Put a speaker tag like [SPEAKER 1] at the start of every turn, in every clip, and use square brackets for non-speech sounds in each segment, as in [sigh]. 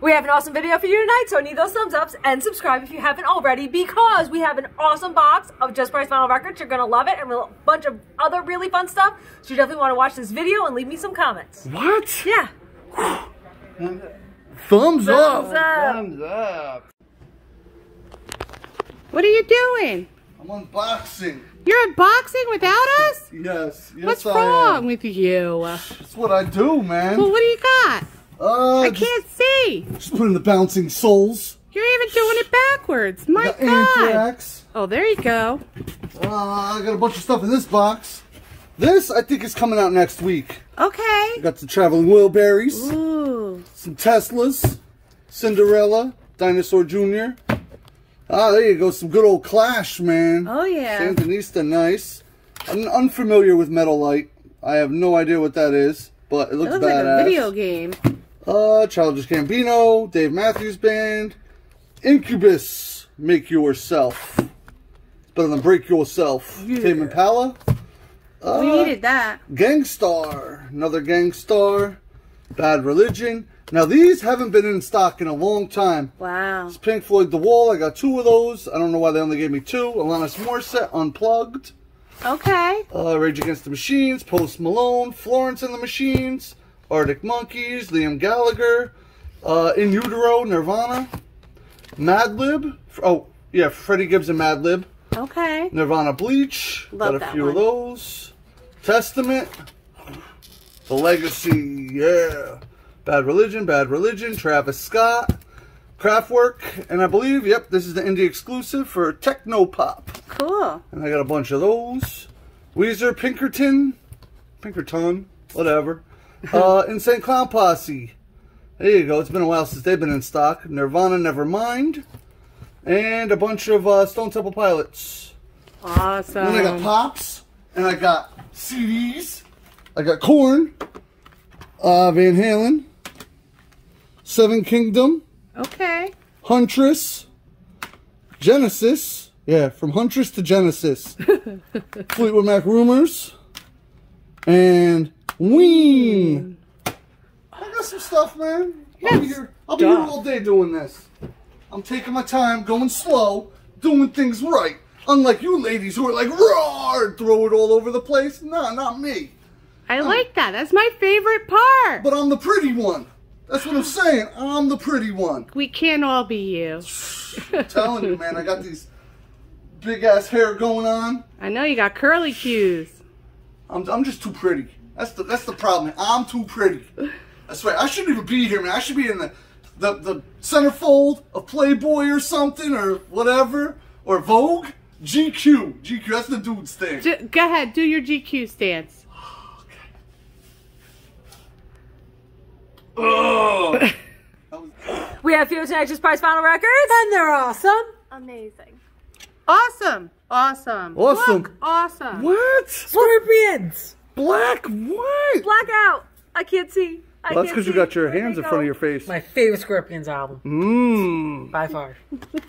[SPEAKER 1] We have an awesome video for you tonight, so I need those thumbs ups and subscribe if you haven't already because we have an awesome box of Just Price Vinyl Records. You're going to love it and a bunch of other really fun stuff. So you definitely want to watch this video and leave me some comments.
[SPEAKER 2] What?
[SPEAKER 1] Yeah.
[SPEAKER 2] Thumbs, [sighs]
[SPEAKER 1] Thumbs
[SPEAKER 2] up.
[SPEAKER 1] up.
[SPEAKER 3] Thumbs up.
[SPEAKER 4] What are you doing?
[SPEAKER 2] I'm unboxing.
[SPEAKER 4] You're unboxing without us?
[SPEAKER 2] Yes. Yes,
[SPEAKER 4] What's
[SPEAKER 2] I
[SPEAKER 4] wrong
[SPEAKER 2] Am.
[SPEAKER 4] with you?
[SPEAKER 2] That's what I do, man.
[SPEAKER 4] Well, what do you got?
[SPEAKER 2] Uh,
[SPEAKER 4] I can't see.
[SPEAKER 2] just put in the bouncing souls.
[SPEAKER 4] You're even doing it backwards. My
[SPEAKER 2] got
[SPEAKER 4] God.
[SPEAKER 2] anthrax.
[SPEAKER 4] Oh, there you go.
[SPEAKER 2] Uh, I got a bunch of stuff in this box. This, I think, is coming out next week.
[SPEAKER 4] Okay.
[SPEAKER 2] Got the traveling Wilburys,
[SPEAKER 4] Ooh.
[SPEAKER 2] some Teslas, Cinderella, Dinosaur Jr. Ah, there you go. Some good old Clash, man.
[SPEAKER 4] Oh, yeah.
[SPEAKER 2] Sandinista, nice. I'm unfamiliar with Metal Light. I have no idea what that is, but it
[SPEAKER 4] It
[SPEAKER 2] looks
[SPEAKER 4] looks like a video game.
[SPEAKER 2] Uh, Childish Gambino, Dave Matthews Band, Incubus, Make Yourself. It's better than Break Yourself. Tame Impala,
[SPEAKER 4] we needed that.
[SPEAKER 2] Gang Starr, another Gang Starr, Bad Religion. Now these haven't been in stock in a long time.
[SPEAKER 4] Wow.
[SPEAKER 2] It's Pink Floyd The Wall, I got two of those. I don't know why they only gave me two. Alanis Morissette, Unplugged.
[SPEAKER 4] Okay.
[SPEAKER 2] Uh, Rage Against the Machines, Post Malone, Florence and the Machines, Arctic Monkeys, Liam Gallagher, uh, In Utero, Nirvana, Madlib. Oh, yeah, Freddie Gibbs and Madlib.
[SPEAKER 4] Okay.
[SPEAKER 2] Nirvana Bleach.
[SPEAKER 4] Love
[SPEAKER 2] got a few of those. Testament. The Legacy, yeah. Bad Religion, Bad Religion, Travis Scott, Kraftwerk, and I believe, yep, this is the indie exclusive for Techno Pop.
[SPEAKER 4] Cool.
[SPEAKER 2] And I got a bunch of those. Weezer, Pinkerton, Pinkerton, whatever. Uh, Insane Clown Posse. There you go. It's been a while since they've been in stock. Nirvana, Nevermind. And a bunch of uh, Stone Temple Pilots.
[SPEAKER 4] Awesome.
[SPEAKER 2] Then I got Pops. And I got CDs. I got Korn. Uh, Van Halen. Seven Kingdom.
[SPEAKER 4] Okay.
[SPEAKER 2] Huntress, Genesis, yeah, from Huntress to Genesis, [laughs] Fleetwood Mac Rumors, and Ween. I got some stuff, man. I'll be here. I'll be here all day doing this. I'm taking my time, going slow, doing things right. Unlike you ladies who are like roar, throw it all over the place. Nah, not me.
[SPEAKER 4] I like that. That's my favorite part.
[SPEAKER 2] But I'm the pretty one. That's what I'm saying. I'm the pretty one.
[SPEAKER 4] We can't all be you. [sighs]
[SPEAKER 2] I'm telling you, man, I got these big ass hair going on.
[SPEAKER 4] I know you got curly cues.
[SPEAKER 2] I'm, I'm just too pretty. That's the that's the problem. I'm too pretty. That's right. I shouldn't even be here, man. I should be in the the, the centerfold of Playboy or something or whatever or Vogue. GQ. GQ. That's the dude's thing.
[SPEAKER 4] J- go ahead, do your GQ stance. [sighs]
[SPEAKER 2] Ugh. [laughs]
[SPEAKER 1] We have few tonight Just Price Vinyl Records. And they're awesome.
[SPEAKER 5] Amazing.
[SPEAKER 4] Awesome. Awesome.
[SPEAKER 2] Awesome.
[SPEAKER 4] Look, awesome.
[SPEAKER 2] what?
[SPEAKER 1] Scorpions.
[SPEAKER 2] Black? What?
[SPEAKER 1] Blackout. I can't see. I
[SPEAKER 2] Well, that's because you got your hands in
[SPEAKER 1] go?
[SPEAKER 2] front of your face.
[SPEAKER 6] My favorite Scorpions album,
[SPEAKER 2] Mmm.
[SPEAKER 6] by far.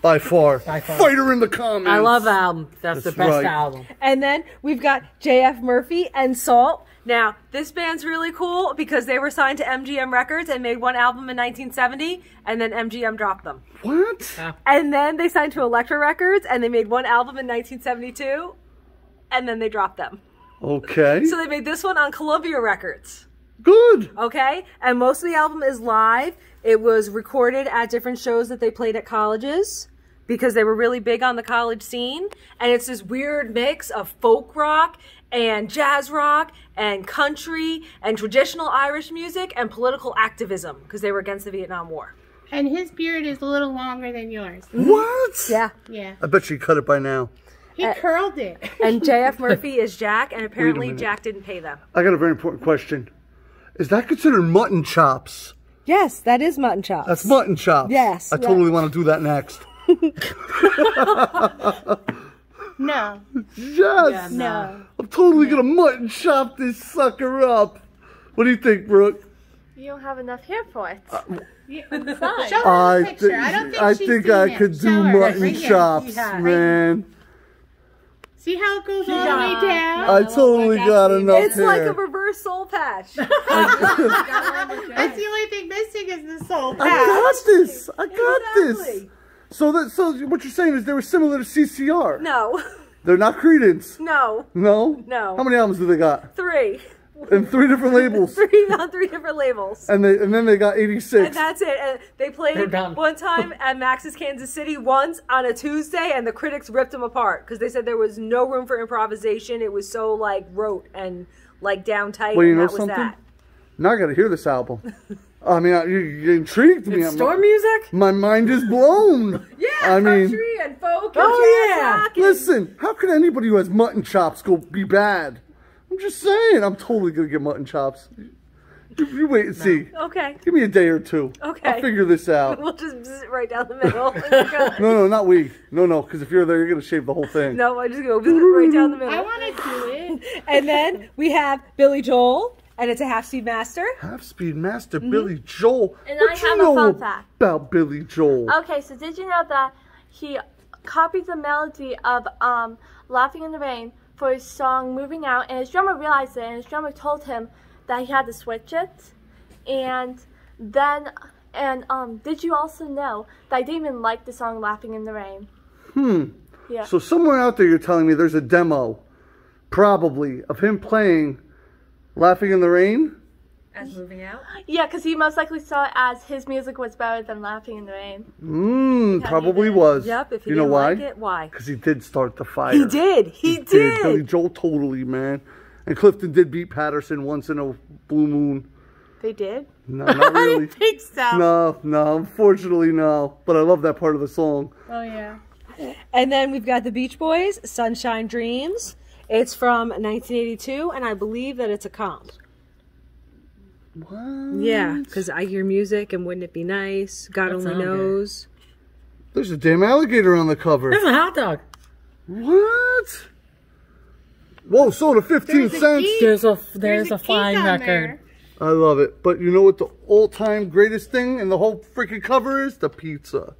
[SPEAKER 2] By far.
[SPEAKER 6] By far.
[SPEAKER 2] Fighter in the comments.
[SPEAKER 6] I love the album. That's, the best
[SPEAKER 2] right.
[SPEAKER 6] album.
[SPEAKER 1] And then we've got JF Murphy and Salt. Now, this band's really cool because they were signed to MGM Records and made one album in 1970, and then MGM dropped them.
[SPEAKER 2] What?
[SPEAKER 1] And then they signed to Elektra Records and they made one album in 1972, and then they dropped them.
[SPEAKER 2] Okay.
[SPEAKER 1] So they made this one on Columbia Records.
[SPEAKER 2] Good.
[SPEAKER 1] Okay? And most of the album is live. It was recorded at different shows that they played at colleges because they were really big on the college scene. And it's this weird mix of folk rock and jazz rock and country and traditional Irish music and political activism because they were against the Vietnam War.
[SPEAKER 4] And his beard is a little longer than yours.
[SPEAKER 2] What?
[SPEAKER 1] Yeah.
[SPEAKER 4] Yeah.
[SPEAKER 2] I bet you cut it by now.
[SPEAKER 4] He uh, curled it. [laughs]
[SPEAKER 1] And JF Murphy is Jack, and apparently. Jack didn't pay them.
[SPEAKER 2] I got a very important question. Is that considered mutton chops?
[SPEAKER 1] Yes, that is mutton chops.
[SPEAKER 2] That's mutton chops.
[SPEAKER 1] Yes,
[SPEAKER 2] I
[SPEAKER 1] yeah.
[SPEAKER 2] totally want to do that next. [laughs]
[SPEAKER 4] No.
[SPEAKER 2] Yes.
[SPEAKER 4] No.
[SPEAKER 2] I'm totally gonna mutton chop this sucker up. What do you think, Brooke?
[SPEAKER 5] You don't have enough hair for it.
[SPEAKER 4] Uh, yeah, [laughs] Show her
[SPEAKER 2] I,
[SPEAKER 4] the picture. I don't think
[SPEAKER 2] I think I could do
[SPEAKER 4] her.
[SPEAKER 2] mutton
[SPEAKER 4] Right
[SPEAKER 2] chops,
[SPEAKER 6] Yeah.
[SPEAKER 2] man.
[SPEAKER 4] See how it goes all the
[SPEAKER 6] Yeah.
[SPEAKER 4] way down?
[SPEAKER 2] I totally got enough
[SPEAKER 1] It's like a
[SPEAKER 2] hair.
[SPEAKER 1] reverse soul patch. [laughs] [laughs] [laughs]
[SPEAKER 4] That's the only thing missing is the soul patch.
[SPEAKER 2] I got this. I got this. So that so what you're saying is they were similar to CCR.
[SPEAKER 1] No,
[SPEAKER 2] They're not Creedence.
[SPEAKER 1] no,
[SPEAKER 2] No.
[SPEAKER 1] No.
[SPEAKER 2] How many albums do they got?
[SPEAKER 1] three,
[SPEAKER 2] And three different labels. [laughs]
[SPEAKER 1] three on three different labels.
[SPEAKER 2] And they and then they got 86.
[SPEAKER 1] And that's it. And they played
[SPEAKER 6] done.
[SPEAKER 1] one time [laughs] at Max's Kansas City once on a Tuesday, and the critics ripped them apart because they said there was no room for improvisation. It was so like rote and like down tight.
[SPEAKER 2] Well, you
[SPEAKER 1] and
[SPEAKER 2] know
[SPEAKER 1] that was
[SPEAKER 2] something?
[SPEAKER 1] that.
[SPEAKER 2] now I got to hear this album. I mean, you, you intrigued me.
[SPEAKER 6] It's
[SPEAKER 2] I'm-
[SPEAKER 6] store music?
[SPEAKER 2] My mind is blown. [laughs]
[SPEAKER 1] Yeah,
[SPEAKER 2] I mean,
[SPEAKER 1] country and folk. And
[SPEAKER 6] Oh, yeah.
[SPEAKER 1] rock
[SPEAKER 2] listen, how can anybody who has mutton chops go be bad? I'm just saying, I'm totally gonna get mutton chops. You, you wait and see.
[SPEAKER 1] Okay,
[SPEAKER 2] Give me a day or two.
[SPEAKER 1] Okay.
[SPEAKER 2] I'll figure this out. [laughs]
[SPEAKER 1] we'll just bzz right down the middle. [laughs] no,
[SPEAKER 2] No, no, not we. No, no, because if you're there, you're gonna shave the whole thing.
[SPEAKER 1] no, I just go right down the middle.
[SPEAKER 4] I want to do it. [laughs]
[SPEAKER 1] And then we have Billy Joel, and it's a half speed master.
[SPEAKER 2] Half Speed Master Billy Joel.
[SPEAKER 5] And
[SPEAKER 2] what
[SPEAKER 5] I
[SPEAKER 2] you
[SPEAKER 5] have a fun fact.
[SPEAKER 2] about Billy Joel?
[SPEAKER 5] Okay, so did you know that he copied the melody of um, Laughing in the Rain for his song Moving Out, and his drummer realized it, and his drummer told him that he had to switch it. And then, and um, did you also know that I didn't even like the song Laughing in the Rain?
[SPEAKER 2] Hmm.
[SPEAKER 5] Yeah.
[SPEAKER 2] So somewhere out there, you're telling me there's a demo, probably, of him playing "Laughing in the Rain."
[SPEAKER 1] As moving out.
[SPEAKER 5] Yeah, because he most likely saw it as his music was better than Laughing in the Rain.
[SPEAKER 2] Mmm, probably was.
[SPEAKER 1] Yep. If you,
[SPEAKER 2] you know
[SPEAKER 1] didn't
[SPEAKER 2] why?
[SPEAKER 1] like it, why?
[SPEAKER 2] Because he did start the fire.
[SPEAKER 1] He did. He, did.
[SPEAKER 2] Billy Joel totally, man. And Clifton did beat Patterson once in a blue moon.
[SPEAKER 4] They did?
[SPEAKER 2] No, [laughs] not
[SPEAKER 4] I
[SPEAKER 2] really.
[SPEAKER 4] didn't think so.
[SPEAKER 2] no, no, unfortunately, no. But I love that part of the song.
[SPEAKER 4] Oh, yeah.
[SPEAKER 1] And then we've got the Beach Boys, Sunshine Dreams. It's from 1982, and I believe that it's a comp.
[SPEAKER 2] What?
[SPEAKER 1] Yeah, because I hear music, and wouldn't it be nice? God
[SPEAKER 6] That
[SPEAKER 1] only
[SPEAKER 6] sound good.
[SPEAKER 1] knows.
[SPEAKER 2] There's a damn alligator on the cover.
[SPEAKER 6] There's a hot dog.
[SPEAKER 2] what? Whoa, sold at 15
[SPEAKER 4] There's a
[SPEAKER 2] cents.
[SPEAKER 4] key.
[SPEAKER 6] There's a there's,
[SPEAKER 4] There's
[SPEAKER 6] a
[SPEAKER 4] key
[SPEAKER 6] flying record.
[SPEAKER 4] there.
[SPEAKER 2] I love it. But you know what the all-time greatest thing in the whole freaking cover is? The pizza.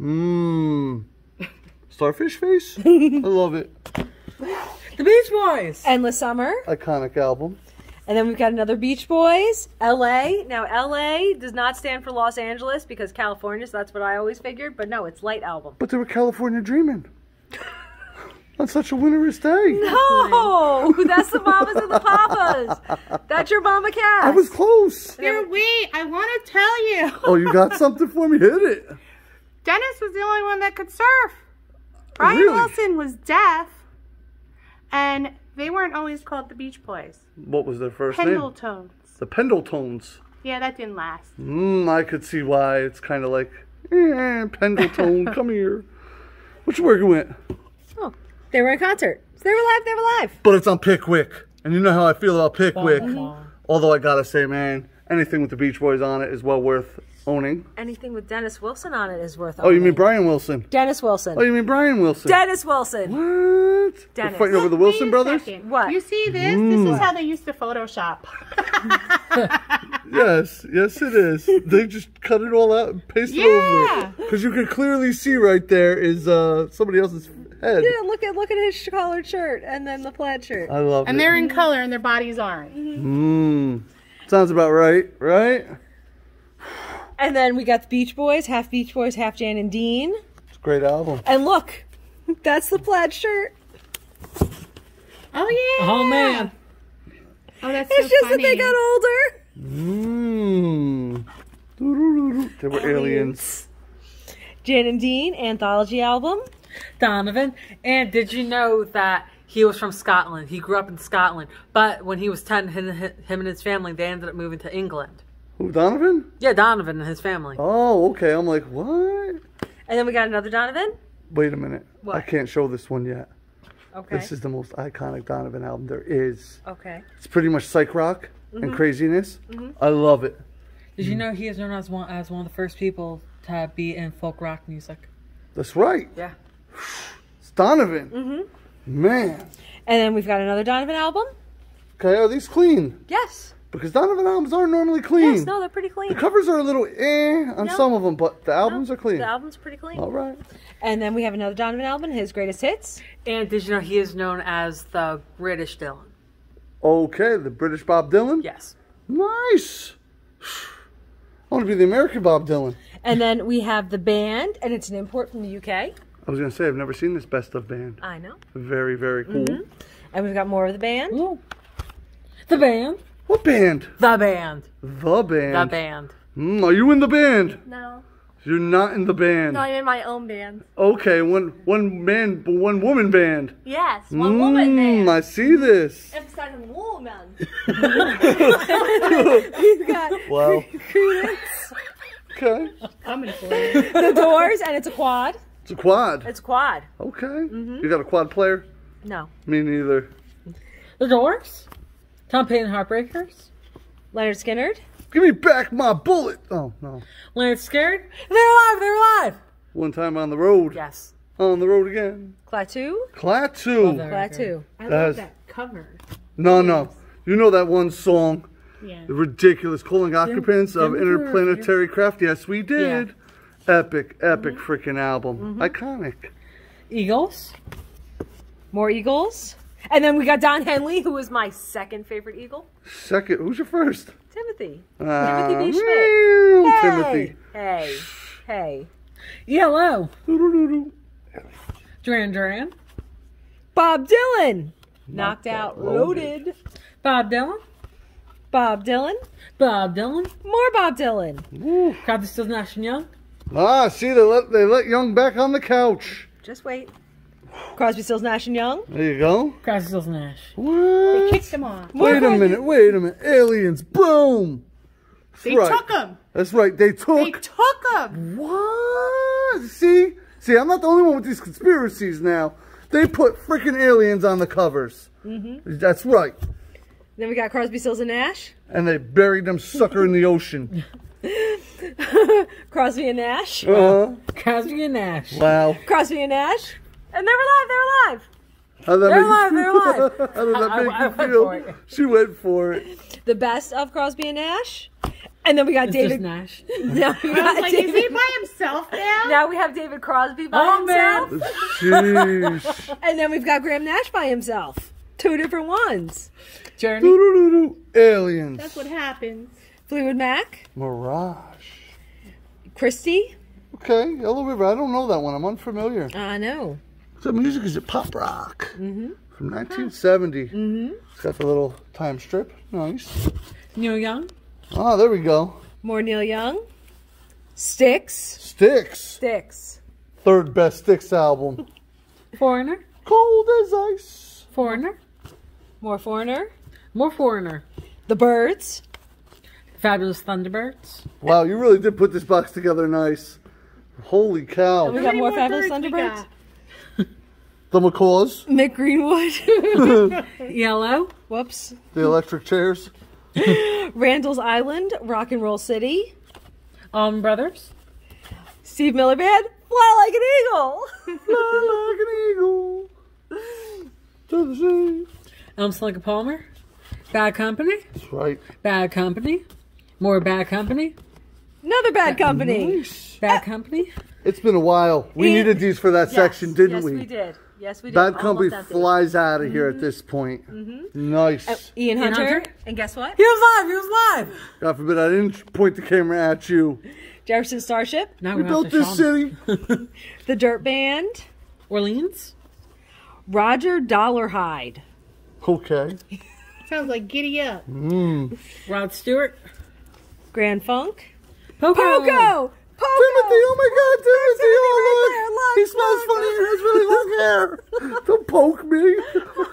[SPEAKER 2] Mmm. [laughs] Starfish face? [laughs] I love it.
[SPEAKER 6] The Beach Boys.
[SPEAKER 1] Endless Summer.
[SPEAKER 2] Iconic album.
[SPEAKER 1] And then we've got another Beach Boys, LA. Now, LA does not stand for Los Angeles because California, so that's what I always figured. But no, it's Light Album.
[SPEAKER 2] But they were California dreaming. On such a winter's day.
[SPEAKER 1] No, that's the mamas and the papas. That's your mama cat.
[SPEAKER 2] I was close.
[SPEAKER 4] Here, wait. I want to tell you.
[SPEAKER 2] Oh, you got something for me? Hit it.
[SPEAKER 4] Dennis was the only one that could surf. Brian
[SPEAKER 2] Really?
[SPEAKER 4] Wilson was deaf. And they weren't always called the Beach Boys.
[SPEAKER 2] What was their first name?
[SPEAKER 4] Pendletones.
[SPEAKER 2] The Pendletones.
[SPEAKER 4] Yeah, that didn't last.
[SPEAKER 2] Mmm, I could see why. It's kind of like, eh, Pendleton, [laughs] come here. What you working with?
[SPEAKER 1] Oh, they were in concert. So they were live. They were live.
[SPEAKER 2] But it's on Pickwick. And you know how I feel about Pickwick.
[SPEAKER 6] Bum,
[SPEAKER 2] Although I gotta say, man, anything with the Beach Boys on it is well worth owning.
[SPEAKER 1] Anything with Dennis Wilson on it is worth.
[SPEAKER 2] Oh, you mean. Brian Wilson?
[SPEAKER 1] Dennis Wilson?
[SPEAKER 2] Oh, you mean Brian Wilson?
[SPEAKER 1] Dennis Wilson.
[SPEAKER 2] what? We're fighting over the
[SPEAKER 4] Wait
[SPEAKER 2] Wilson
[SPEAKER 4] a
[SPEAKER 2] brothers?
[SPEAKER 4] second.
[SPEAKER 1] What?
[SPEAKER 4] You see this? This is how they used to Photoshop. [laughs]
[SPEAKER 2] Yes, yes, it is. they just cut it all out and paste it
[SPEAKER 4] Yeah.
[SPEAKER 2] over. Because you can clearly see right there is uh, somebody else's head.
[SPEAKER 1] Yeah, look at look at his collared shirt and then the plaid shirt.
[SPEAKER 2] I love
[SPEAKER 4] And
[SPEAKER 2] it.
[SPEAKER 4] they're in color and their bodies aren't.
[SPEAKER 2] Mmm. Sounds about right, right?
[SPEAKER 1] And then we got the Beach Boys, half Beach Boys, half Jan and Dean.
[SPEAKER 2] It's a great album.
[SPEAKER 1] And look, that's the plaid shirt.
[SPEAKER 4] Oh, yeah.
[SPEAKER 6] Oh man.
[SPEAKER 4] Oh, that's
[SPEAKER 1] It's
[SPEAKER 4] so
[SPEAKER 1] just
[SPEAKER 4] funny.
[SPEAKER 1] that they got older.
[SPEAKER 2] Mmm. They were aliens.
[SPEAKER 1] Jan and Dean anthology album.
[SPEAKER 6] Donovan. And did you know that he was from Scotland? He grew up in Scotland, but when he was ten, him, him and his family they ended up moving to England.
[SPEAKER 2] Who, Donovan?
[SPEAKER 6] Yeah, Donovan and his family.
[SPEAKER 2] Oh, okay. I'm like, what?
[SPEAKER 1] And then we got another Donovan.
[SPEAKER 2] Wait a minute.
[SPEAKER 1] What?
[SPEAKER 2] I can't show this one yet.
[SPEAKER 1] Okay.
[SPEAKER 2] This is the most iconic Donovan album there is.
[SPEAKER 1] okay.
[SPEAKER 2] It's pretty much psych rock
[SPEAKER 1] Mm-hmm.
[SPEAKER 2] and craziness. I love it.
[SPEAKER 6] Did you know he is known as one as one of the first people to be in folk rock music?
[SPEAKER 2] That's right.
[SPEAKER 6] Yeah.
[SPEAKER 2] It's Donovan.
[SPEAKER 1] Mm-hmm.
[SPEAKER 2] Man.
[SPEAKER 1] And then we've got another Donovan album.
[SPEAKER 2] Okay, are these clean?
[SPEAKER 1] Yes.
[SPEAKER 2] Because Donovan albums aren't normally clean.
[SPEAKER 1] Yes, no, they're pretty clean.
[SPEAKER 2] The covers are a little eh on
[SPEAKER 1] No.
[SPEAKER 2] some of them, but the albums are clean.
[SPEAKER 1] The album's pretty clean.
[SPEAKER 2] All right.
[SPEAKER 1] And then we have another Donovan album, his greatest hits.
[SPEAKER 6] And did you know he is known as the British Dylan?
[SPEAKER 2] Okay, the British Bob Dylan.
[SPEAKER 6] Yes.
[SPEAKER 2] Nice. [sighs] I want to be the American Bob Dylan.
[SPEAKER 1] And then we have the band, and it's an import from the UK.
[SPEAKER 2] I was gonna say I've never seen this best of band.
[SPEAKER 1] I know.
[SPEAKER 2] Very, very cool.
[SPEAKER 1] And we've got more of the band.
[SPEAKER 6] Ooh. The band.
[SPEAKER 2] What band?
[SPEAKER 6] The band.
[SPEAKER 2] The band.
[SPEAKER 6] The band.
[SPEAKER 2] Mm, are you in the band?
[SPEAKER 5] No.
[SPEAKER 2] You're not in the band.
[SPEAKER 5] No, I'm in my own band.
[SPEAKER 2] Okay, one one man, one woman band.
[SPEAKER 5] Yes, one woman
[SPEAKER 2] Mm,
[SPEAKER 5] band.
[SPEAKER 2] I see this.
[SPEAKER 5] Emphasizing woman.
[SPEAKER 1] We've got
[SPEAKER 2] Wow. [laughs]
[SPEAKER 1] Creedence,
[SPEAKER 2] Okay,
[SPEAKER 4] Coming for it.
[SPEAKER 1] the Doors, and it's a quad.
[SPEAKER 2] it's a quad.
[SPEAKER 1] It's a quad.
[SPEAKER 2] Okay,
[SPEAKER 1] Mm-hmm.
[SPEAKER 2] you got a quad player?
[SPEAKER 1] No.
[SPEAKER 2] Me neither.
[SPEAKER 6] The Doors. Tom Petty and Heartbreakers.
[SPEAKER 1] Lynyrd Skynyrd.
[SPEAKER 2] Give me back my bullet. Oh no.
[SPEAKER 6] Leonard Scared. They're alive. They're alive.
[SPEAKER 2] One time on the road.
[SPEAKER 6] Yes.
[SPEAKER 2] On the road again.
[SPEAKER 1] Klaatu.
[SPEAKER 2] Klaatu.
[SPEAKER 1] Klaatu.
[SPEAKER 4] I
[SPEAKER 2] That's-
[SPEAKER 4] love that cover.
[SPEAKER 2] No, no. You know that one song,
[SPEAKER 4] Yeah.
[SPEAKER 2] the ridiculous calling occupants of
[SPEAKER 6] didn't we-
[SPEAKER 2] interplanetary craft? Yes, we did. Yeah. Epic, epic mm-hmm. freaking album. Mm-hmm. Iconic.
[SPEAKER 6] Eagles.
[SPEAKER 1] More Eagles. And then we got Don Henley, who was my second favorite Eagle.
[SPEAKER 2] Second, who's your first?
[SPEAKER 1] Timothy.
[SPEAKER 2] Ah,
[SPEAKER 1] Timothy B.
[SPEAKER 2] Schmit.
[SPEAKER 1] Hey.
[SPEAKER 2] Timothy.
[SPEAKER 1] Hey. Hey.
[SPEAKER 6] Yellow.
[SPEAKER 2] Doo-doo-doo-doo.
[SPEAKER 6] Duran Duran.
[SPEAKER 1] Bob Dylan. Knocked,
[SPEAKER 2] out,
[SPEAKER 1] out, loaded.
[SPEAKER 6] Bob Dylan.
[SPEAKER 1] Bob Dylan.
[SPEAKER 6] Bob Dylan.
[SPEAKER 1] More Bob Dylan.
[SPEAKER 2] Woo.
[SPEAKER 6] Crosby, Stills, Nash and Young.
[SPEAKER 2] Ah, see, they let they let Young back on the couch.
[SPEAKER 1] Just wait. Crosby, Stills, Nash and Young.
[SPEAKER 2] There you go.
[SPEAKER 6] Crosby, Stills, Nash.
[SPEAKER 2] What?
[SPEAKER 4] Kicked them off.
[SPEAKER 1] More
[SPEAKER 2] Wait a
[SPEAKER 1] Crosby-
[SPEAKER 2] minute, wait a minute. Aliens, boom. That's
[SPEAKER 4] They
[SPEAKER 2] right.
[SPEAKER 4] took them.
[SPEAKER 2] That's right. They took.
[SPEAKER 4] They took them.
[SPEAKER 2] What? See? See, I'm not the only one with these conspiracies now. They put freaking aliens on the covers. Mm-hmm. That's right.
[SPEAKER 1] Then we got Crosby, Stills, and Nash.
[SPEAKER 2] And they buried them sucker in the ocean. [laughs] [laughs]
[SPEAKER 1] Crosby and Nash.
[SPEAKER 2] Uh-huh.
[SPEAKER 6] Crosby and Nash.
[SPEAKER 2] Wow.
[SPEAKER 1] Crosby and Nash. And they're alive. They're alive.
[SPEAKER 2] How did that
[SPEAKER 6] They're
[SPEAKER 2] make
[SPEAKER 6] alive, they're alive. [laughs]
[SPEAKER 2] How did that
[SPEAKER 6] I-
[SPEAKER 2] make
[SPEAKER 6] I
[SPEAKER 2] you
[SPEAKER 6] went
[SPEAKER 2] feel?
[SPEAKER 6] it.
[SPEAKER 2] She went for it.
[SPEAKER 1] The best of Crosby and Nash. And then we got
[SPEAKER 6] It's
[SPEAKER 1] David.
[SPEAKER 6] Nash. [laughs]
[SPEAKER 1] Now we
[SPEAKER 4] I
[SPEAKER 1] got
[SPEAKER 4] was like, is he
[SPEAKER 1] David.
[SPEAKER 4] by himself now?
[SPEAKER 1] Now we have David Crosby by
[SPEAKER 6] Oh,
[SPEAKER 1] himself.
[SPEAKER 6] man.
[SPEAKER 2] Sheesh. [laughs]
[SPEAKER 1] And then we've got Graham Nash by himself. Two different ones.
[SPEAKER 6] Journey.
[SPEAKER 2] Doo-doo-doo-doo. Aliens.
[SPEAKER 4] That's what happens.
[SPEAKER 1] Fleetwood Mac.
[SPEAKER 2] Mirage.
[SPEAKER 1] Christie.
[SPEAKER 2] Okay, Yellow River. I don't know that one. I'm unfamiliar.
[SPEAKER 1] I know.
[SPEAKER 2] So music is a pop rock mm-hmm. from 1970. Mm-hmm. It's got the little time strip. Nice.
[SPEAKER 6] Neil Young.
[SPEAKER 2] Oh, there we go.
[SPEAKER 1] More Neil Young. Styx.
[SPEAKER 2] Styx.
[SPEAKER 1] Styx.
[SPEAKER 2] Third best Styx album. [laughs]
[SPEAKER 6] Foreigner.
[SPEAKER 2] Cold as ice.
[SPEAKER 6] Foreigner.
[SPEAKER 1] More Foreigner.
[SPEAKER 6] More Foreigner.
[SPEAKER 1] The Byrds.
[SPEAKER 6] Fabulous Thunderbirds.
[SPEAKER 2] Wow, you really did put this box together nice. Holy
[SPEAKER 1] We
[SPEAKER 2] cow.
[SPEAKER 1] got
[SPEAKER 4] many
[SPEAKER 1] more
[SPEAKER 4] more
[SPEAKER 1] Fabulous
[SPEAKER 4] birds we
[SPEAKER 1] Thunderbirds.
[SPEAKER 4] Got?
[SPEAKER 2] The McCaws,
[SPEAKER 1] Mick Greenwood. [laughs]
[SPEAKER 6] Yellow.
[SPEAKER 1] Whoops.
[SPEAKER 2] the electric chairs. [laughs]
[SPEAKER 1] Randall's Island. Rock and Roll City.
[SPEAKER 6] Um, Brothers.
[SPEAKER 1] Steve Miller Band. Fly like an eagle.
[SPEAKER 2] Fly like an eagle. To the sea.
[SPEAKER 6] Elms Lincoln Palmer. Bad Company.
[SPEAKER 2] That's right.
[SPEAKER 6] Bad Company. More Bad Company.
[SPEAKER 1] Another bad company.
[SPEAKER 2] Nice.
[SPEAKER 6] Bad Company.
[SPEAKER 2] It's been a while. We
[SPEAKER 1] Ian-
[SPEAKER 2] needed these for that section, didn't
[SPEAKER 1] yes,
[SPEAKER 2] we?
[SPEAKER 1] we did. Yes, we did.
[SPEAKER 2] Bad Company flies out of here at mm-hmm. this point. Mm-hmm. Nice.
[SPEAKER 1] Uh, Ian
[SPEAKER 6] Ian
[SPEAKER 1] Hunter.
[SPEAKER 6] Hunter?
[SPEAKER 1] And guess what?
[SPEAKER 6] He was live. He was live.
[SPEAKER 2] God forbid I didn't point the camera at you.
[SPEAKER 1] Jefferson Starship.
[SPEAKER 6] Now
[SPEAKER 2] We
[SPEAKER 6] we
[SPEAKER 2] built this city. [laughs]
[SPEAKER 1] The Dirt Band.
[SPEAKER 6] Orleans.
[SPEAKER 1] Roger Dollarhide.
[SPEAKER 2] Okay. [laughs]
[SPEAKER 4] Sounds like giddy up. Mm.
[SPEAKER 6] Rod Stewart.
[SPEAKER 1] Grand Funk.
[SPEAKER 6] Poco.
[SPEAKER 1] Poco. Poco.
[SPEAKER 2] Timothy, oh my god, Timothy,
[SPEAKER 1] Timothy
[SPEAKER 2] oh
[SPEAKER 1] right
[SPEAKER 2] look.
[SPEAKER 1] there.
[SPEAKER 2] He
[SPEAKER 1] Look,
[SPEAKER 2] smells funny, he has really long [laughs] hair. Don't poke me.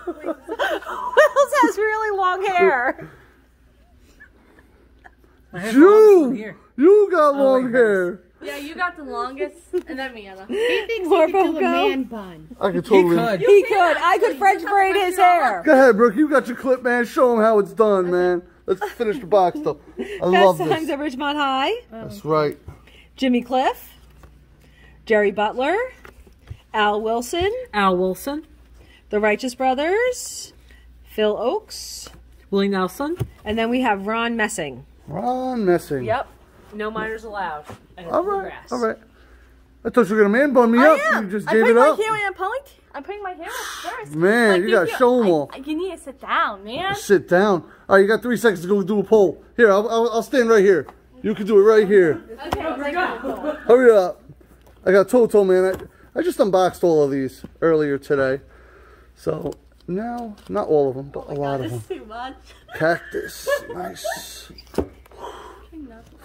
[SPEAKER 1] Who else has really long hair?
[SPEAKER 6] My
[SPEAKER 2] You,
[SPEAKER 6] here.
[SPEAKER 2] you got long hair.
[SPEAKER 5] Yeah, you got the longest, and then Vienna. [laughs]
[SPEAKER 4] He thinks
[SPEAKER 1] More
[SPEAKER 4] he could do a man bun.
[SPEAKER 2] I could totally.
[SPEAKER 6] He could.
[SPEAKER 1] He could. I could French braid his hair.
[SPEAKER 2] Go ahead, Brooke. You got your clip, man. Show him how it's done, man. Let's finish the box, though. I love
[SPEAKER 1] Best times at Ridgemont High.
[SPEAKER 2] That's right.
[SPEAKER 1] Jimmy Cliff. Jerry Butler. Al Wilson.
[SPEAKER 6] Al Wilson.
[SPEAKER 1] The Righteous Brothers. Phil Ochs.
[SPEAKER 6] Willie Nelson.
[SPEAKER 1] And then we have Ron Messing.
[SPEAKER 2] Ron Messing.
[SPEAKER 1] Yep. No minors allowed.
[SPEAKER 2] All right.
[SPEAKER 1] bluegrass.
[SPEAKER 2] All right. I thought you were gonna man bun me
[SPEAKER 5] I
[SPEAKER 2] up.
[SPEAKER 5] am.
[SPEAKER 2] You just
[SPEAKER 5] I'm
[SPEAKER 2] gave
[SPEAKER 5] putting
[SPEAKER 2] it
[SPEAKER 5] my
[SPEAKER 2] up.
[SPEAKER 5] hair in a ponytail. I'm putting my hair up first. [sighs]
[SPEAKER 2] Man,
[SPEAKER 5] Like,
[SPEAKER 2] you gotta
[SPEAKER 5] feel-
[SPEAKER 2] show 'em
[SPEAKER 5] I-
[SPEAKER 2] all.
[SPEAKER 5] I- You need to sit down, man.
[SPEAKER 2] Sit down. All right, you got three seconds to go do a poll. Here, I'll, I'll, I'll stand right here. You can do it right here. Okay, Hurry up. I got Toto, man. I, I just unboxed all of these earlier today. So now, not all of them, but oh a lot of them.
[SPEAKER 5] Too much.
[SPEAKER 2] Cactus. Nice. [laughs]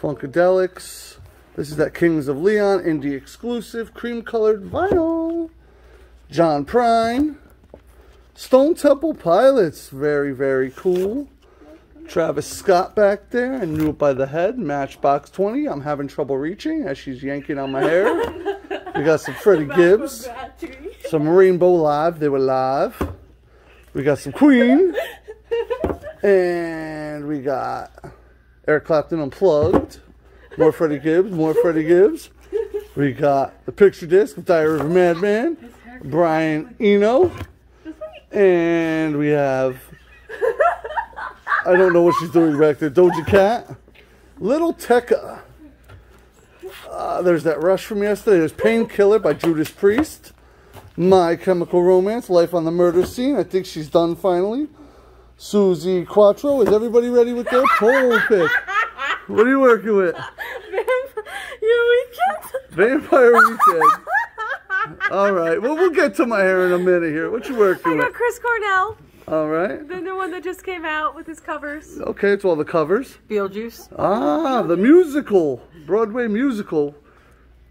[SPEAKER 2] Funkadelics. This is that Kings of Leon indie exclusive cream colored vinyl. John Prine. Stone Temple Pilots. Very, very cool. Travis Scott back there and knew it by the head. Matchbox 20. I'm having trouble reaching as she's yanking on my hair. We got some Freddie Gibbs. Some Rainbow Live. They were live. We got some Queen. And we got Eric Clapton Unplugged. More Freddie Gibbs. More Freddie Gibbs. We got the picture disc with Diary of a Madman. Brian Eno. And we have I don't know what she's doing back there. Doja Cat. Little Tecca. Uh, there's that rush from yesterday. There's Painkiller by Judas Priest. My Chemical Romance, Life on the Murder Scene. I think she's done finally. Suzi Quatro. Is everybody ready with their poll pick? What are you working with?
[SPEAKER 5] Your weekend.
[SPEAKER 2] Vampire Weekend. All right. Well, we'll get to my hair in a minute here. What you working I
[SPEAKER 1] got
[SPEAKER 2] with?
[SPEAKER 1] Chris Cornell,
[SPEAKER 2] All right.
[SPEAKER 1] the new one that just came out with his covers.
[SPEAKER 2] Okay, it's all the covers.
[SPEAKER 6] Beetlejuice.
[SPEAKER 2] Ah, the musical. Broadway musical.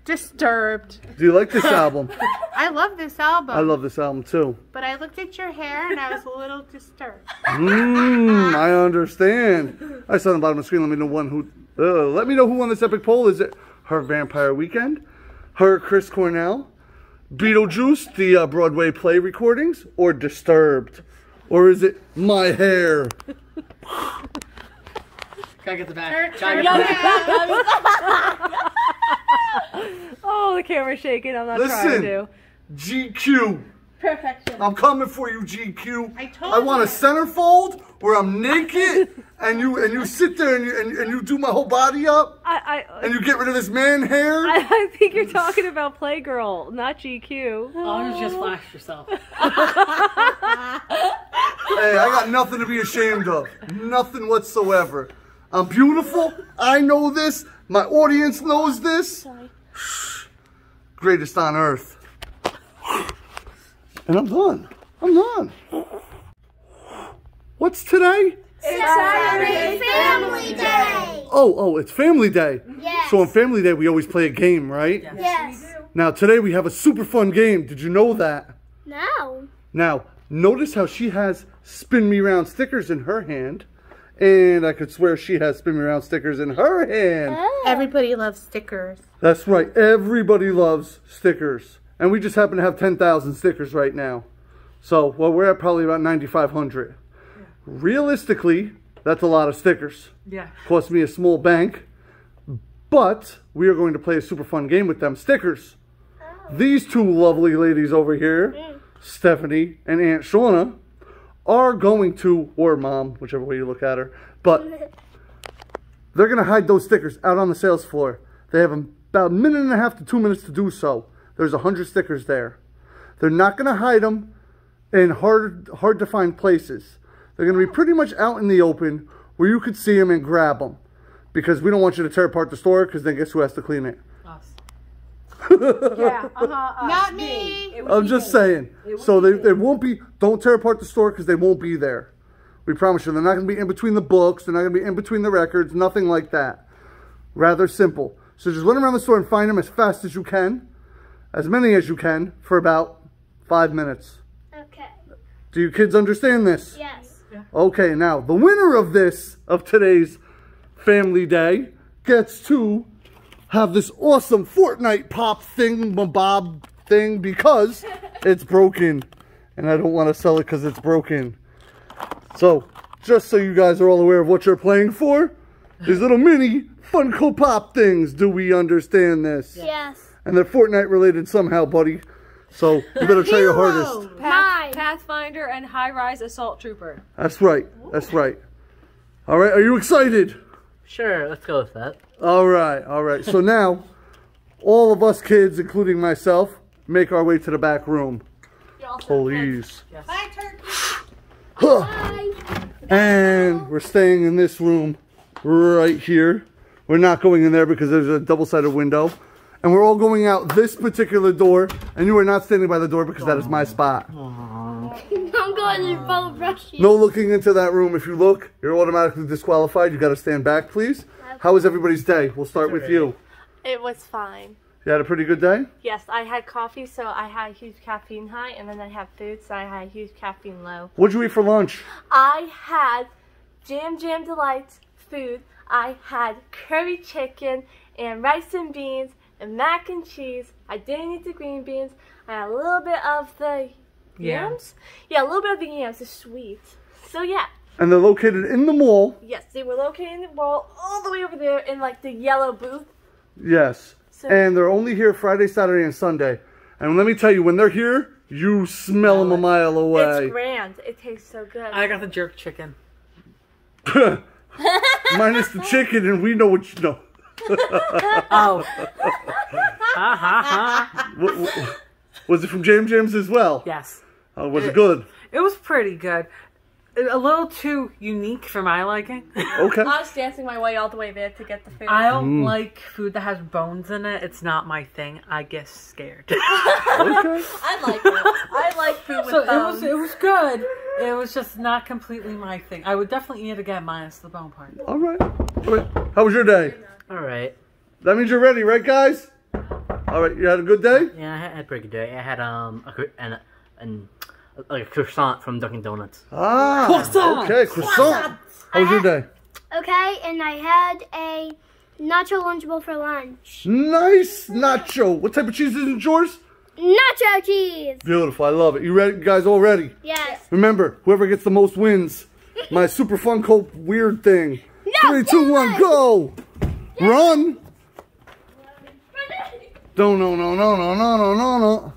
[SPEAKER 4] Disturbed.
[SPEAKER 2] Do you like this [laughs] album?
[SPEAKER 4] I love this album.
[SPEAKER 2] I love this album too.
[SPEAKER 4] But I looked at your hair and I was a little disturbed.
[SPEAKER 2] Mmm, I understand. I saw on the bottom of the screen. Let me know one who. Uh, let me know who won this epic poll. Is it her Vampire Weekend, her Chris Cornell, Beetlejuice, the uh, Broadway play recordings, or Disturbed, or is it my hair?
[SPEAKER 6] Gotta get the back.
[SPEAKER 4] Turn-
[SPEAKER 6] Gotta
[SPEAKER 4] turn
[SPEAKER 6] get the back. [laughs]
[SPEAKER 1] Oh, the camera's shaking. I'm not trying to.
[SPEAKER 2] Listen, GQ.
[SPEAKER 5] Perfection.
[SPEAKER 2] I'm coming for you, GQ.
[SPEAKER 4] I told
[SPEAKER 2] I want a centerfold where I'm naked [laughs] and you and you sit there and you, and, and you do my whole body up
[SPEAKER 1] I, I,
[SPEAKER 2] and you get rid of this man hair.
[SPEAKER 1] I, I think you're talking about Playgirl, not GQ.
[SPEAKER 6] Oh, you just flashed yourself. [laughs]
[SPEAKER 2] Hey, I got nothing to be ashamed of. Nothing whatsoever. I'm beautiful. I know this. My audience knows this. Greatest on earth. And I'm done. I'm done. What's today?
[SPEAKER 3] It's Saturday Family Day.
[SPEAKER 2] Oh, oh, it's Family Day.
[SPEAKER 3] Yes.
[SPEAKER 2] So on Family Day, we always play a game, right?
[SPEAKER 3] Yes.
[SPEAKER 2] Now, today we have a super fun game. Did you know that?
[SPEAKER 3] No.
[SPEAKER 2] Now, notice how she has spin me round stickers in her hand. And I could swear she has spin me round stickers in her hand. Ah.
[SPEAKER 4] Everybody loves stickers.
[SPEAKER 2] That's right. Everybody loves stickers. And we just happen to have 10,000 stickers right now. So, well, we're at probably about 9,500. Realistically, that's a lot of stickers.
[SPEAKER 6] Yeah.
[SPEAKER 2] Cost me a small bank. But we are going to play a super fun game with them stickers. Oh. These two lovely ladies over here, mm. Stephanie and Aunt Shauna, are going to, or mom, whichever way you look at her, but [laughs] they're going to hide those stickers out on the sales floor. They have about a minute and a half to two minutes to do so. There's a hundred stickers there. They're not going to hide them in hard, hard to find places. They're going to be pretty much out in the open where you could see them and grab them. Because we don't want you to tear apart the store because then guess who has to clean it?
[SPEAKER 6] Us.
[SPEAKER 1] Yeah, [laughs] uh-huh.
[SPEAKER 4] Not me.
[SPEAKER 2] I'm just
[SPEAKER 1] me.
[SPEAKER 2] saying. So they,
[SPEAKER 1] be
[SPEAKER 2] they won't be, don't tear apart the store because they won't be there. We promise you. They're not going to be in between the books. They're not going to be in between the records. Nothing like that. Rather simple. So just run around the store and find them as fast as you can. As many as you can for about five minutes.
[SPEAKER 3] Okay.
[SPEAKER 2] Do you kids understand this?
[SPEAKER 3] Yes.
[SPEAKER 2] Okay, now the winner of this, of today's Family Day, gets to have this awesome Fortnite pop thing, bob thing, because [laughs] it's broken. And I don't want to sell it because it's broken. So, just so you guys are all aware of what you're playing for, these little mini Funko Pop things. Do we understand this?
[SPEAKER 3] Yes.
[SPEAKER 2] And they're Fortnite related somehow, buddy. So, you better try your hardest.
[SPEAKER 3] Mine.
[SPEAKER 1] Pathfinder and High Rise Assault Trooper.
[SPEAKER 2] That's right. That's right. All right, are you excited?
[SPEAKER 7] Sure, let's go with that.
[SPEAKER 2] All right, all right. So now, all of us kids, including myself, make our way to the back room. Please.
[SPEAKER 4] Bye, turkey. Bye. [sighs]
[SPEAKER 2] And we're staying in this room right here. We're not going in there because there's a double-sided window. And we're all going out this particular door. And you are not standing by the door because that is my spot.
[SPEAKER 3] I'm [laughs] going to follow.
[SPEAKER 2] No looking into that room. If you look, you're automatically disqualified. You got to stand back, please. How was everybody's day? We'll start with you.
[SPEAKER 5] It was fine.
[SPEAKER 2] You had a pretty good day?
[SPEAKER 5] Yes, I had coffee, so I had a huge caffeine high, and then I had food, so I had a huge caffeine low.
[SPEAKER 2] What'd you eat for lunch?
[SPEAKER 5] I had Jam Jam Delights food. I had curry chicken and rice and beans and mac and cheese. I didn't eat the green beans. I had a little bit of the yams. Yeah, a little bit of the yams. They're sweet. So yeah,
[SPEAKER 2] And they're located in the mall.
[SPEAKER 5] yes, they were located in the mall all the way over there in like the yellow booth.
[SPEAKER 2] Yes.
[SPEAKER 5] So
[SPEAKER 2] And they're only here Friday, Saturday, and Sunday. And let me tell you, when they're here, you smell them a mile away.
[SPEAKER 5] it's grand. It tastes so good.
[SPEAKER 6] I got the jerk chicken. [laughs]
[SPEAKER 2] Minus the chicken, and we know what you know. [laughs]
[SPEAKER 6] Oh. ha ha ha.
[SPEAKER 2] What- what- was it from Jam Jams as well?
[SPEAKER 6] Yes.
[SPEAKER 2] Oh, was it good?
[SPEAKER 6] It was pretty good. A little too unique for my liking. [laughs]
[SPEAKER 2] Okay.
[SPEAKER 5] I was dancing my way all the way there to get the food.
[SPEAKER 6] I don't like food that has bones in it. It's not my thing. I get scared. [laughs]
[SPEAKER 2] Okay.
[SPEAKER 5] I like it. I like food with
[SPEAKER 6] so it was it was good. It was just not completely my thing. I would definitely eat it again minus the bone part.
[SPEAKER 2] All right. All right. How was your day?
[SPEAKER 7] All right.
[SPEAKER 2] That means you're ready, right, guys? All right. You had a good day?
[SPEAKER 7] Yeah, I had a pretty good day. I had um a, cro- and and like a croissant from Dunkin' Donuts.
[SPEAKER 2] Ah.
[SPEAKER 6] Croissant.
[SPEAKER 2] Okay. Croissant. How was your day?
[SPEAKER 3] Okay, and I had a nacho lunchable for lunch.
[SPEAKER 2] Nice nacho. What type of cheese is in yours?
[SPEAKER 3] Nacho cheese.
[SPEAKER 2] Beautiful. I love it. You ready? You guys all ready?
[SPEAKER 3] Yes.
[SPEAKER 2] Remember, whoever gets the most wins. [laughs] My Super fun Funko weird thing. Three, two, one, go! Run! No, no, no, no, no, no, no, no,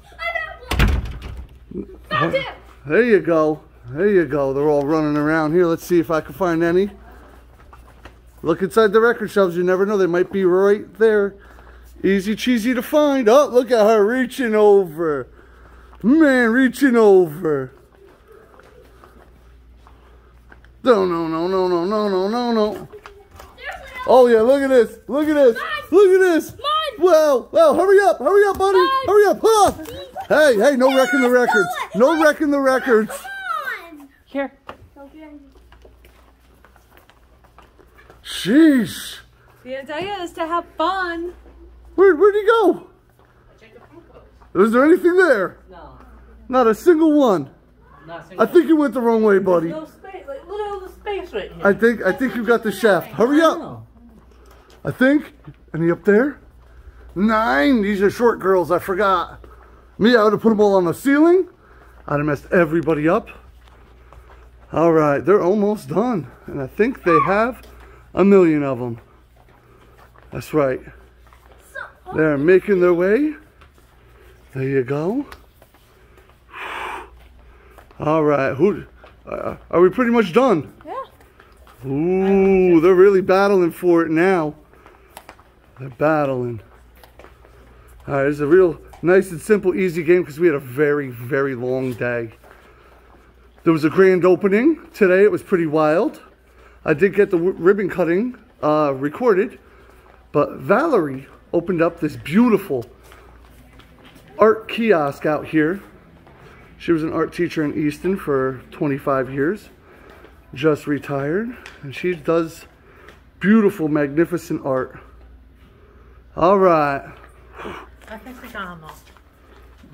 [SPEAKER 2] no. There you go. There you go. They're all running around here. Let's see if I can find any. Look inside the record shelves. You never know. They might be right there. Easy cheesy to find. Oh, look at her reaching over. Man, reaching over. No, no, no, no, no, no, no, no, no. Oh yeah, look at this. Look at this. Look at this. Well, well, hurry up, hurry up, buddy. Hurry up. Huh? Hey, hey, no wrecking the records. No wrecking the records.
[SPEAKER 6] Here.
[SPEAKER 2] Sheesh.
[SPEAKER 1] The idea is to have fun.
[SPEAKER 2] Where, where'd he go? I checked the front box. Was there anything there?
[SPEAKER 6] No.
[SPEAKER 2] Not a single one. I think you went the wrong way, buddy.
[SPEAKER 7] Little space, like little space right here.
[SPEAKER 2] I think I think you got the shaft. Hurry up. I think. Any up there? Nine. These are short girls. I forgot. Me, I would have put them all on the ceiling. I'd have messed everybody up. All right, they're almost done, and I think they have a million of them. That's right. They're making their way. There you go. [sighs] All right, who? Uh, are we pretty much done? Yeah. Ooh, they're really battling for it now. They're battling. All right, it's a real nice and simple, easy game because we had a very, very long day. There was a grand opening today. It was pretty wild. I did get the ribbon cutting uh, recorded, but Valerie opened up this beautiful art kiosk out here. She was an art teacher in Easton for 25 years just retired, and she does beautiful, magnificent art. All right.
[SPEAKER 6] I think we got them all.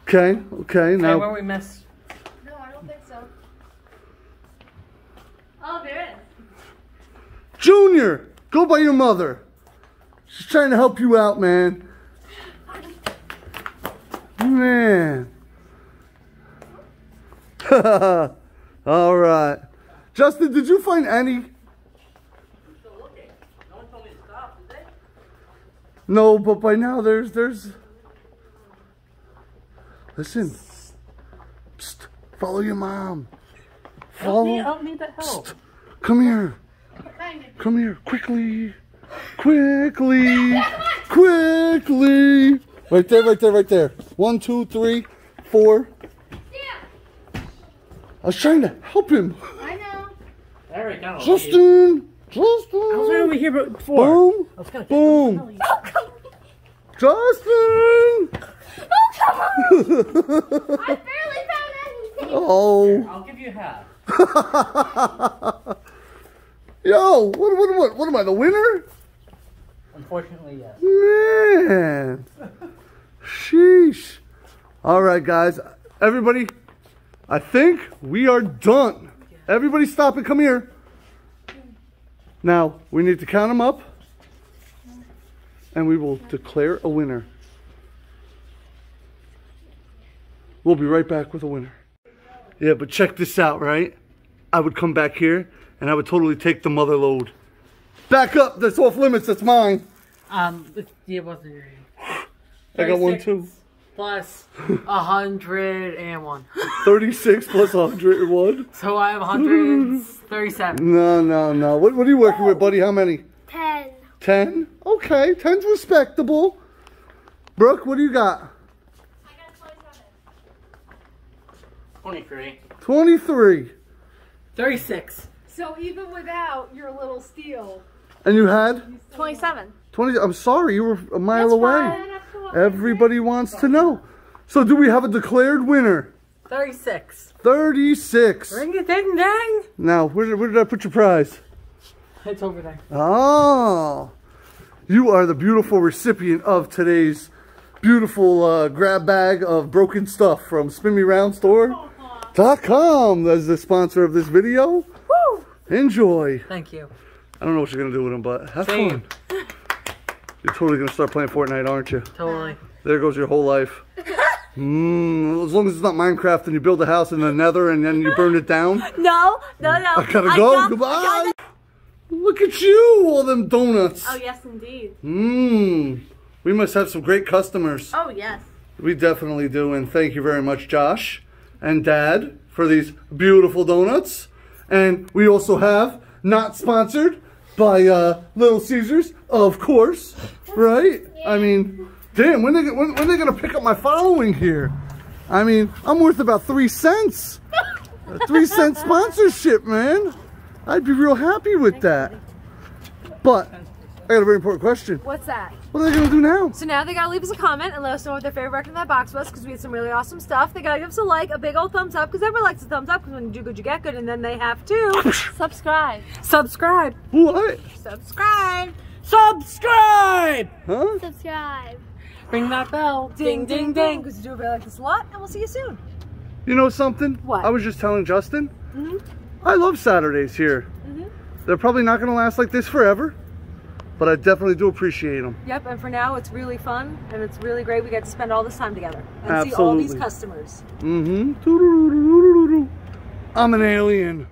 [SPEAKER 2] Okay, okay,
[SPEAKER 6] Okay, where we missed.
[SPEAKER 5] No, I don't think so. Oh, there it is.
[SPEAKER 2] Junior, go by your mother. She's trying to help you out, man. Man. [laughs] All right. Justin, did you find any? No, but by now there's there's. Listen. Psst, follow your mom.
[SPEAKER 6] Help me,
[SPEAKER 2] Follow.
[SPEAKER 6] help me to help.
[SPEAKER 2] Come here. Come here, quickly. Quickly. Quickly. Right there, right there, right there. One, two, three, four. Yeah. I was trying to help him.
[SPEAKER 3] I know.
[SPEAKER 7] There we go.
[SPEAKER 2] Justin. Justin.
[SPEAKER 7] I was right over
[SPEAKER 2] Justin.
[SPEAKER 7] here before.
[SPEAKER 2] Boom.
[SPEAKER 7] I was [laughs]
[SPEAKER 3] I barely found anything.
[SPEAKER 2] Oh.
[SPEAKER 7] I'll give you half. Oh. [laughs]
[SPEAKER 2] Yo, what, what, what, what am I, the winner?
[SPEAKER 7] Unfortunately, yes.
[SPEAKER 2] Man. Sheesh. All right, guys. Everybody, I think we are done. Everybody stop and come here. Now, we need to count them up. And we will declare a winner. We'll be right back with a winner. Yeah, but check this out, right? I would come back here and I would totally take the mother load. Back up. That's off limits. That's mine.
[SPEAKER 6] Um, it, it wasn't your
[SPEAKER 2] I got one too.
[SPEAKER 6] Plus a hundred and one. [laughs]
[SPEAKER 2] 36 plus 101.
[SPEAKER 6] So I have 137. [laughs]
[SPEAKER 2] No, no, no. What, what are you working with, buddy? How many?
[SPEAKER 3] Ten.
[SPEAKER 2] 10? Okay, 10's respectable. Brooke, what do you got?
[SPEAKER 7] 23.
[SPEAKER 2] 23.
[SPEAKER 6] 36.
[SPEAKER 1] So even without your little steal,
[SPEAKER 2] And you had?
[SPEAKER 5] 27.
[SPEAKER 2] 20. I'm sorry, you were a mile
[SPEAKER 5] That's
[SPEAKER 2] away.
[SPEAKER 5] fine.
[SPEAKER 2] Everybody wants to know. So do we have a declared winner?
[SPEAKER 6] 36.
[SPEAKER 2] 36.
[SPEAKER 6] Ring a ding dang.
[SPEAKER 2] Now, where did, where did I put your prize?
[SPEAKER 6] It's over there.
[SPEAKER 2] Oh, you are the beautiful recipient of today's beautiful uh, grab bag of broken stuff from SpinMeRoundStore.com as the sponsor of this video.
[SPEAKER 6] Woo!
[SPEAKER 2] Enjoy.
[SPEAKER 6] Thank you.
[SPEAKER 2] I don't know what you're gonna do with them, but have
[SPEAKER 6] Same.
[SPEAKER 2] fun. [laughs] You're totally gonna start playing Fortnite, aren't you?
[SPEAKER 6] Totally.
[SPEAKER 2] There goes your whole life. [laughs] Mm, as long as it's not Minecraft and you build a house in the Nether and then you burn it down. [laughs]
[SPEAKER 5] No, no, no.
[SPEAKER 2] I gotta go.
[SPEAKER 5] got-
[SPEAKER 2] Goodbye.
[SPEAKER 5] I got-
[SPEAKER 2] Look at you, all them donuts.
[SPEAKER 5] Oh, yes, indeed.
[SPEAKER 2] Mmm. We must have some great customers.
[SPEAKER 5] Oh, yes.
[SPEAKER 2] We definitely do. And thank you very much, Josh and Dad, for these beautiful donuts. And we also have, not sponsored by uh, Little Caesars, of course, right? I mean, damn, when they when, when they gonna pick up my following here? I mean, I'm worth about three cents. A [laughs] three cent sponsorship, man. I'd be real happy with that. But I got a very important question.
[SPEAKER 1] what's that?
[SPEAKER 2] What are they gonna do now?
[SPEAKER 1] So now they gotta leave us a comment and let us know what their favorite record in that box was because we had some really awesome stuff. They gotta give us a like, a big old thumbs up because everyone likes a thumbs up because when you do good, you get good, and then they have to [laughs]
[SPEAKER 5] Subscribe.
[SPEAKER 1] subscribe.
[SPEAKER 2] What?
[SPEAKER 1] Subscribe.
[SPEAKER 6] Subscribe!
[SPEAKER 2] Huh?
[SPEAKER 3] Subscribe.
[SPEAKER 6] Ring that bell.
[SPEAKER 1] Ding, ding, ding. Because you do a video like this a lot, and we'll see you soon.
[SPEAKER 2] You know something?
[SPEAKER 1] What?
[SPEAKER 2] I was just telling Justin.
[SPEAKER 1] Mhm.
[SPEAKER 2] I love Saturdays here.
[SPEAKER 1] Mhm.
[SPEAKER 2] They're probably not going to last like this forever, but I definitely do appreciate them.
[SPEAKER 1] Yep, and for now, it's really fun and it's really great. We get to spend all this time together and see all these customers.
[SPEAKER 2] Mm-hmm. I'm an alien.